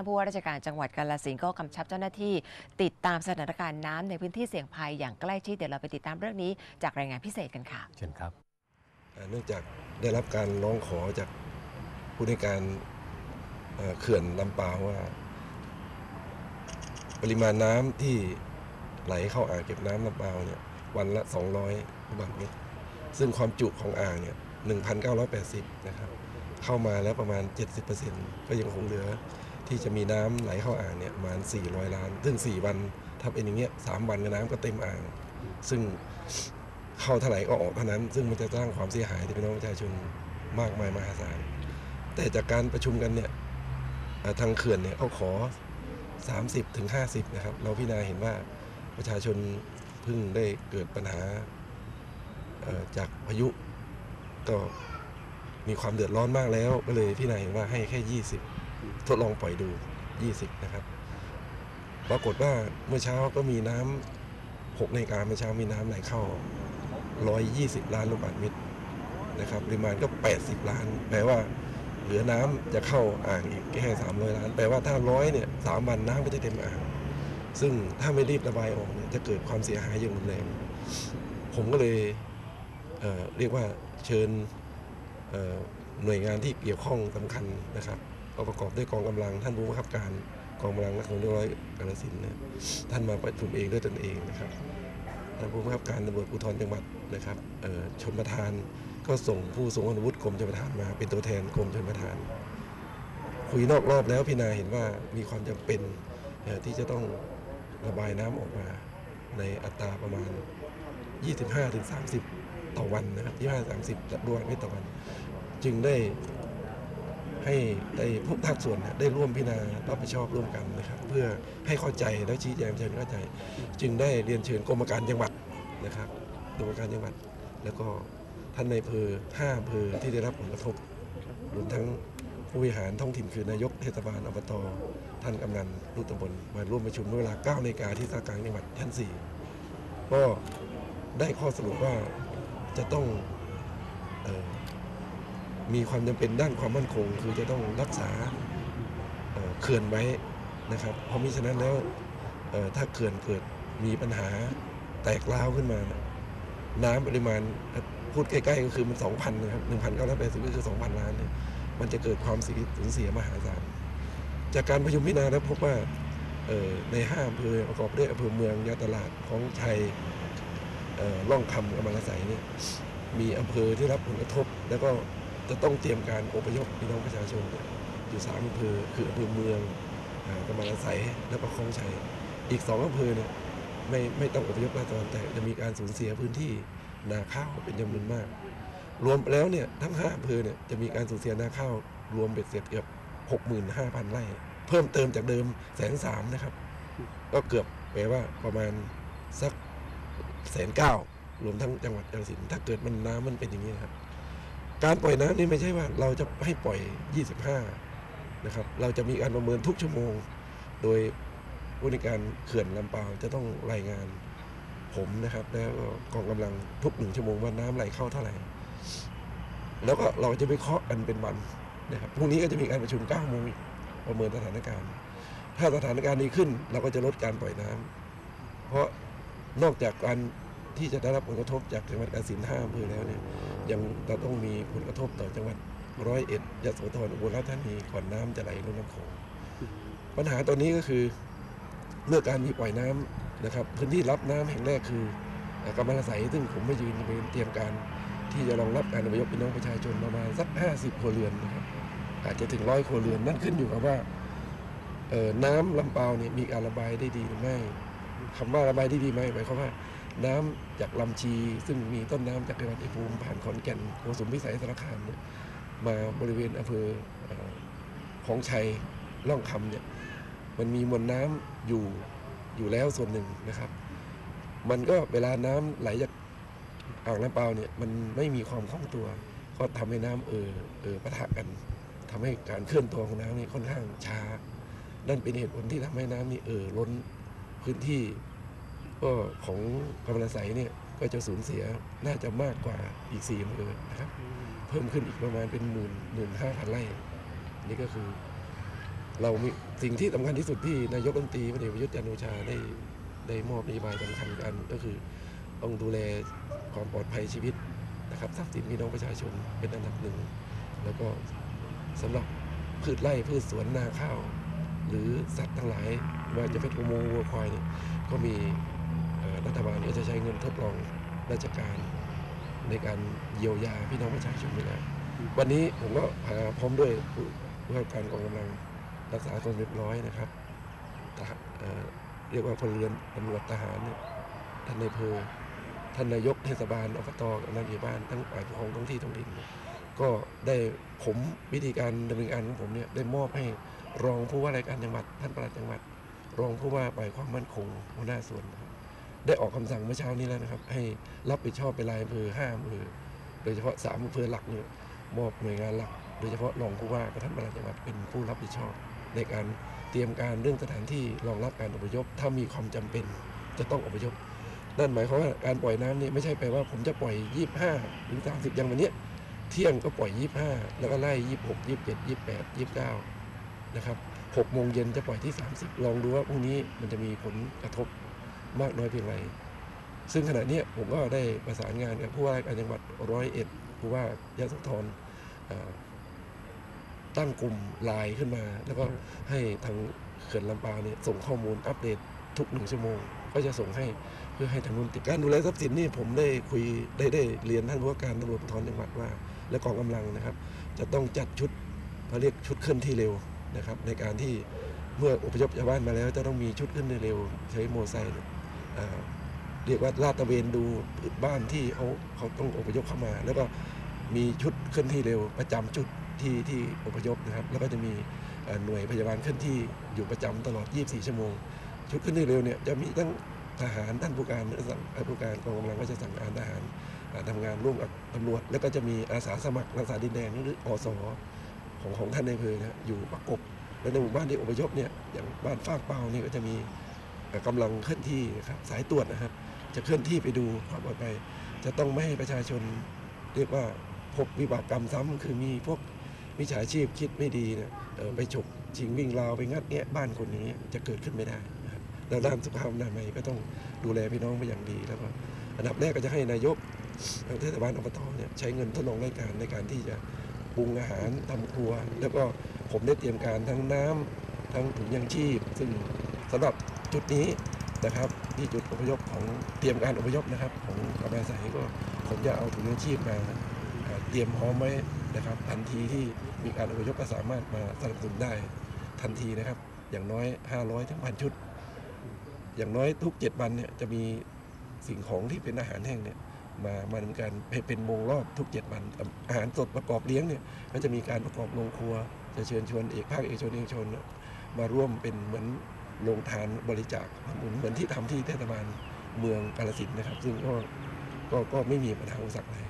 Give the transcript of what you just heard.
านผู้ว่าราชการจังหวัดกาฬสินธุ์ก็กำชับเจ้าหน้าที่ ติดตามสถานการณ์น้ำในพื้นที่เสี่ยงภัยอย่างใกล้ชิดเดี๋ยวเราไปติดตามเรื่องนี้จากรายงานพิเศษกันค่ะ เชิญครับอ่าเนื่องจากได้รับการร้องขอจากผู้ในวยการเอ่อเขื่อนลำปาวว่า ปริมาณน้ำที่ไหลเข้าอ่างเก็บน้ำลำปาวเนี่ยวันละ 200ลูกบาศก์เมตรซึ่งความจุของอ่างเนี่ย1,980 นะครับ เข้ามาแล้วประมาณ 70%ก็ยังคงเหลือ ที่จะมีน้ำไหลเข้าอ่างเนี่ยประมาณ 400 ล้าน ซึ่ง 4 วันถ้าเป็นอย่างเงี้ย3วันก็น้ำก็เต็มอ่าง ซึ่งเข้าเท่าไหร่ก็ออกเท่านั้น ซึ่งมันจะสร้างความเสียหายที่พี่น้องประชาชนมากมายมหาศาล แต่จากการประชุมกันเนี่ยทางเขื่อนเนี่ยเขาขอ 30ถึง50นะครับ เราพิจารณาเห็นว่าประชาชนเพิ่งได้เกิดปัญหาจากพายุก็มีความเดือดร้อนมากแล้ว ก็เลยพิจารณาเห็นว่าให้แค่ 20 ทดลองปล่อยดู 20 นะครับ ปรากฏว่าเมื่อเช้าก็มีน้ำ6นาฬิกาเมื่อเช้ามีน้ำไหลเข้า 120 ล้านลูกบาศก์เมตรนะครับปริมาณก็ 80 ล้าน แปลว่าเหลือน้ำจะเข้าอ่างอีกแค่ 300 ล้าน แปลว่าถ้าร้อยเนี่ยสามวันน้ำก็จะเต็มอ่าง ซึ่งถ้าไม่รีบระบายออกเนี่ยจะเกิดความเสียหายอย่างรุนแรง ผมก็เลยเเรียกว่าเชิญหน่วยงานที่เกี่ยวข้องสำคัญนะครับ ก็ประกอบด้วยกองกำลังท่านผู้บังคับการกองกำลังนักข่าวเรียบร้อยกาฬสินนี่ยท่านมาประชุมเองด้วยตนเองนะครับท่านผู้บังคับการตำรวจภูธรจังหวัดนะครับชนประธานก็ส่งผู้ทรงคุณวุฒิกรมชนประทานมา เป็นตัวแทนกรมชนประทาน คุยนอกรอบแล้วพิจาเห็นว่ามีความจำเป็นที่จะต้องระบายน้ำออกมาในอัตราประมาณ 25-30 ต่อวันนะครับ25-30ดวงเมตรต่อวัน จึงได้ ให้ได้ทุกภาคส่วนได้ร่วมพิจารณารับผิดชอบร่วมกันนะครับ เพื่อให้เข้าใจและชี้แจงประชาชนเข้าใจ จึงได้เรียนเชิญกรมการจังหวัดนะครับกรมการจังหวัด แล้วก็ท่านในเภอห้าเภอที่ได้รับผลกระทบรวมทั้งผู้บริหารท้องถิ่นคือนายกเทศบาลอบตท่านกำนันลูกตำบลมาร่วมประชุมเมื่อเวลา9นาฬิกาที่สารกลางจังหวัดชั้น 4 ก็ได้ข้อสรุปว่าจะต้องออ มีความจำเป็นด้านความมั่นคง คือจะต้องรักษาเขื่อนไว้นะครับ เพราะมิฉะนั้นแล้วถ้าเขื่อนเกิดมีปัญหาแตกร้าวขึ้นมานี่ยน้ำปริมาณพูดใกล้ๆก็คือมัน 2,000นะครับ1,980ก็คือ 2,000 ล้านเนี่ยมันจะเกิดความสูญเสียมหาศาลจากการประชุมพิจารณาแล้วพบว่าในห้าอำเภอประกอบด้วยอำเภอเมืองยาตลาดของชัยเอ่อล่องคำกำมะละไสเนี่ยมีอำเภอที่รับผลกระทบแล้วก็ จะต้องเตรียมการอพยพพี่น้องประชาชนอยู่สามอำเภอคืออำเภอเมืองอ่ากำมะละไสแล้วก็คองชัย อีกสองอำเภอเนี่ยไม่ไม่ต้องอพยพราษฎรแต่จะมีการสูญเสียพื้นที่นาข้าวเป็นจำนวนมาก รวมแล้วเนี่ยทั้งห้าอำเภอเนี่ยจะมีการสูญเสียนาข้าวรวมเบ็ดเสร็จเกือบหกหมื่นห้าพันไร่เพิ่มเติมจากเดิมแสนสามนะครับ ก็เกือบแปลว่าประมาณสักแสนเก้ารวมทั้งจังหวัดกาฬสินถ้าเกิดมันน้ำมันเป็นอย่างนี้นะครับ การปล่อยน้ำนี่ไม่ใช่ว่าเราจะให้ปล่อย 25 นะครับ เราจะมีการประเมินทุกชั่วโมง โดยผู้ในการเขื่อนลำปาวจะต้องรายงานผมนะครับ แล้วกองกำลังทุกหนึ่งชั่วโมงว่าน้ำไหลเข้าเท่าไหร่ แล้วก็เราจะไปเคาะกันเป็นวันนะครับพรุ่งนี้ก็จะมีการประชุม9โมงประเมินสถานการณ์ ถ้าสถานการณ์ดีขึ้นเราก็จะลดการปล่อยน้ำเพราะนอกจากการที่จะได้รับผลกระทบจากจังหวัดกาฬสินธุ์ห้าอำเภอแล้วเนี่ย ยังจะต้องมีผลกระทบต่อจังหวัดร้อยเอ็ดยะโสธรอุบลราชธานีก่อนน้ำจะไหลลงน้ำโขงปัญหาตอนนี้ก็คือเมื่อการมีปล่อยน้ำนะครับ พื้นที่รับน้ำแห่งแรกคือกำมะละไสซึ่งผมไม่ยืนเป็นเตรียมการที่จะรองรับการอพยพพี่น้องประชาชนประมาณสัก 50 ครัวเรือนนะครับอาจจะถึงร้อยครัวเรือนนั่นขึ้นอยู่กับว่าน้ำลำเปาเนี่ยมีการระบายได้ดีหรือไม่คำว่าระบายได้ดีไหมหมายความว่า น้ำจากลำชี ซึ่งมีต้นน้ำจากจังหวัดชัยภูมิผ่านขอนแก่นโกสุมพิสัยสารคามเนี่ยมาบริเวณอำเภอของชัยล่องคำเนี่ยมันมีมวลน้ำอยู่อยู่แล้วส่วนหนึ่งนะครับ มันก็เวลาน้ำไหลจากอ่างน้ำเปล่าเนี่ยมันไม่มีความคล่องตัว ก็ทำให้น้ำเออเออปะทะกันทำให้การเคลื่อนตัวของน้ำนี่ค่อนข้างช้า นั่นเป็นเหตุผลที่ทำให้น้ำนี่เออล้นพื้นที่ ก็ของกำมะละไสเนี่ยก็จะสูญเสียน่าจะมากกว่าอีกสี่อำเภอนะครับ เพิ่มขึ้นอีกประมาณเป็นหมื่นหมื่นห้าพันไร่นี่ก็คือ เรามีสิ่งที่สำคัญที่สุดที่นายกรัฐมนตรีพลเอกประยุทธ์จันทร์โอชาได้ได้มอบนโยบายสำคัญกันก็คือต้องดูแลความปลอดภัยชีวิตนะครับทรัพย์สินพี่น้องประชาชนเป็นอันดับหนึ่งแล้วก็สำหรับพืชไร่พืชสวนนาข้าว หรือสัตว์ทั้งหลายไม่ว่าจะเป็นอุโมงค์วัวควายเนี่ยก็มีเอ่อ รัฐบาลก็จะใช้เงินทดลองราชการในการเยียวยาพี่น้องประชาชนไปแล้ววันนี้ผมก็พาพร้อมด้วยผู้ผู้ว่าการกองกำลังรักษาความเรียบร้อยนะครับทหารเอ่อเรียกว่าพลเรือนตำรวจทหารเนี่ยท่านนายอำเภอท่านนายกเทศบาลอบตกำนันผู้ใหญ่บ้านทั้งฝ่ายปกครองท้องที่ท้องถิ่นเนี่ยก็ได้ผมวิธีการดำเนินการของผมเนี่ยได้มอบให้รองผู้ว่าราชการจังหวัดท่านปลัดจังหวัด รองผู้ว่าฝ่ายความมั่นคงหัวหน้าส่วนนะครับ ได้ออกคำสั่งเมื่อเช้านี้แล้วนะครับ ให้รับผิดชอบเป็นรายอำเภอห้าอำเภอโดยเฉพาะสามอำเภอหลักเนี่ยมอบหน่วยงานหลัก โดยเฉพาะรองผู้ว่ากับท่านประหลัดจังหวัดเป็นผู้รับผิดชอบ ในการเตรียมการเรื่องสถานที่รองรับการอพยพถ้ามีความจำเป็นจะต้องอพยพนั่นหมายความว่าการปล่อยน้ำนี่ไม่ใช่แปลว่าผมจะปล่อย 25หรือ30 อย่างวันนี้เที่ยงก็ปล่อย 25 แล้วก็ไล่ 26 27 28 29 นะครับ6โมงเย็นจะปล่อยที่ 30 ลองดูว่าพรุ่งนี้มันจะมีผลกระทบ มากน้อยเพียงไร ซึ่งขณะนี้ผมก็ได้ประสานงานกับผู้ว่าการจังหวัดร้อยเอ็ดผู้ว่ายโสธรตั้งกลุ่มไลน์ขึ้นมา แล้วก็ให้ทางเขื่อนลำปาวเนี่ยส่งข้อมูลอัปเดตทุกหนึ่งชั่วโมง ก็จะส่งให้เพื่อให้ทางนู้นติดการดูแลทรัพย์สินนี่ผมได้คุยได้ได้เรียนท่านผู้ว่าการตำรวจภูธรจังหวัดว่า และกองกำลังนะครับ จะต้องจัดชุดเขาเรียกชุดเคลื่อนที่เร็วนะครับ ในการที่เมื่ออพยพชาวบ้านมาแล้วจะต้องมีชุดเคลื่อนที่เร็ว ใช้โมอไซค์ เรียกว่าลาดตระเวนดูบ้านที่เขาเขาต้องอพยพเข้ามา แล้วก็มีชุดเคลื่อนที่เร็วประจำจุดที่ที่อพยพนะครับ แล้วก็จะมีหน่วยพยาบาลเคลื่อนที่อยู่ประจำตลอด 24 ชั่วโมง ชุดเคลื่อนที่เร็วเนี่ยจะมีทั้งทหารท่านผู้การสั่งผู้การกองกำลังก็จะสั่งการทหารอ่าทำงานร่วมกับตำรวจ แล้วก็จะมีอาสาสมัครรักษาดินแดนหรืออสของของท่านในเภอนะอยู่ประกบและในหมู่บ้านที่อพยพเนี่ยอย่างบ้านฟากเปานี่ก็จะมี กำลังเคลื่อนที่ครับสายตรวจนะครับ จะเคลื่อนที่ไปดูความปลอดภัยจะต้องไม่ให้ประชาชนเรียกว่าพบวิบากกรรมซ้ำคือมีพวกมิจฉาชีพคิดไม่ดีเนี่ยไปฉกชิงวิ่งราวไปงัดแงะบ้านคนอย่างเงี้ยจะเกิดขึ้นไม่ได้นะครับแล้วด้านสุขภาพอนามัยก็ต้องดูแลพี่น้องไปอย่างดีแล้วก็อันดับแรกก็จะให้นายกทางเทศบาลอบตเนี่ยใช้เงินทดลองรายการในการที่จะปรุงอาหารทำครัว แล้วก็ผมได้เตรียมการทั้งน้ำทั้งถุงยังชีพ ซึ่งสำหรับ จุดนี้นะครับที่จุดอพยพของเตรียมการอพยพนะครับ ของกำลังใสก็ผมจะเอาถุงยังชีพมาเตรียมพร้อมไว้นะครับ ทันทีที่มีการอพยพก็สามารถมาสนับสนุนได้ทันทีนะครับ อย่างน้อย 500ถึงพันชุด อย่างน้อยทุก 7 วันเนี่ยจะมีสิ่งของที่เป็นอาหารแห้งเนี่ยมามาดำเนินการเป็นวงรอบทุก 7 วันอาหารสดประกอบเลี้ยงเนี่ยก็จะมีการประกอบโรงครัว จะเชิญชวนเอกภาคเอกชนเอกชนมาร่วมเป็นเหมือน โรงทานบริจาคเหมือนเหมือนที่ทำที่เทศบาลเมืองกาลสินนะครับ ซึ่งก็ก็ก็ไม่มีปัญหาอุปสรรคเลย